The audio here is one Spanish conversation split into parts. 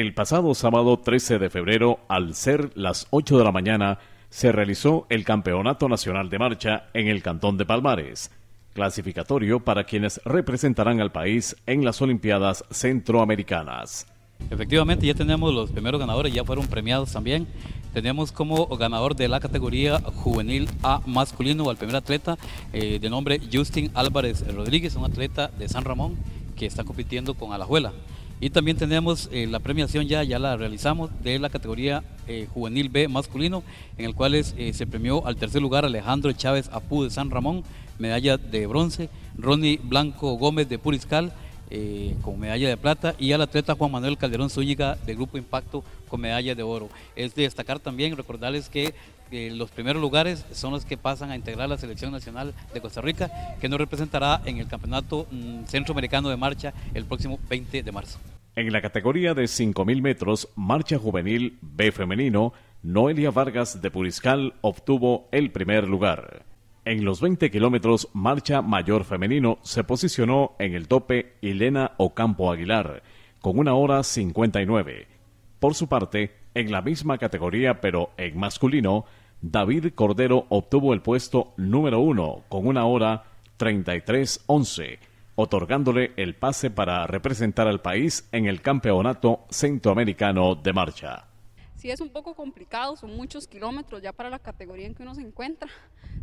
El pasado sábado 13 de febrero, al ser las 8 de la mañana, se realizó el Campeonato Nacional de Marcha en el Cantón de Palmares, clasificatorio para quienes representarán al país en las Olimpiadas Centroamericanas. Efectivamente, ya tenemos los primeros ganadores, ya fueron premiados también. Tenemos como ganador de la categoría juvenil A masculino al primer atleta eh, de nombre Justin Álvarez Rodríguez, un atleta de San Ramón que está compitiendo con Alajuela. Y también tenemos eh, la premiación ya, ya la realizamos de la categoría eh, juvenil B masculino, en el cual se premió al tercer lugar Alejandro Chávez Apú de San Ramón, medalla de bronce, Ronnie Blanco Gómez de Puriscal, eh, con medalla de plata y al atleta Juan Manuel Calderón Zúñiga del Grupo Impacto con medalla de oro. Es de destacar también, recordarles que los primeros lugares son los que pasan a integrar la selección nacional de Costa Rica, que nos representará en el Campeonato mm, Centroamericano de Marcha el próximo 20 de marzo. En la categoría de 5.000 metros, Marcha Juvenil B femenino, Noelia Vargas de Puriscal obtuvo el primer lugar. En los 20 kilómetros marcha mayor femenino se posicionó en el tope Elena Ocampo Aguilar, con una hora 59. Por su parte, en la misma categoría pero en masculino, David Cordero obtuvo el puesto número uno con una hora 33.11, otorgándole el pase para representar al país en el Campeonato Centroamericano de Marcha. Sí es un poco complicado, son muchos kilómetros ya para la categoría en que uno se encuentra.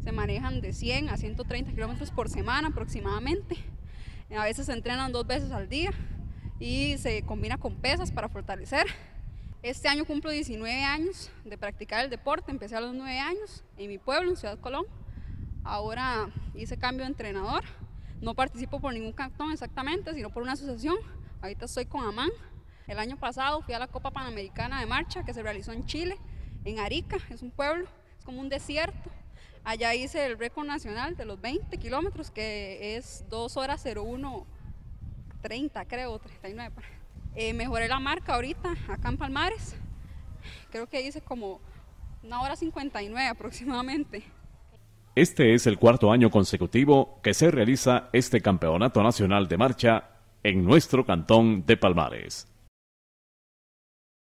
Se manejan de 100 a 130 kilómetros por semana aproximadamente. A veces se entrenan dos veces al día y se combina con pesas para fortalecer. Este año cumplo 19 años de practicar el deporte, empecé a los 9 años en mi pueblo, en Ciudad Colón. Ahora hice cambio de entrenador, no participo por ningún cantón exactamente, sino por una asociación. Ahorita estoy con AMAN, el año pasado fui a la Copa Panamericana de Marcha que se realizó en Chile, en Arica, es un pueblo, es como un desierto. Allá hice el récord nacional de los 20 kilómetros, que es 2 horas 01, 30 creo, 39. Eh, mejoré la marca ahorita acá en Palmares, creo que hice como una hora 59 aproximadamente. Este es el cuarto año consecutivo que se realiza este Campeonato Nacional de Marcha en nuestro cantón de Palmares.